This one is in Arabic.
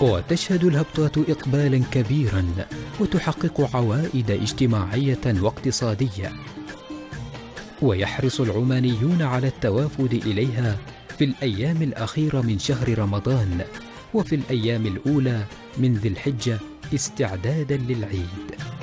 وتشهد الهبطات إقبالا كبيرا وتحقق عوائد اجتماعية واقتصادية. ويحرص العمانيون على التوافد إليها في الأيام الأخيرة من شهر رمضان وفي الأيام الأولى من ذي الحجة استعدادا للعيد.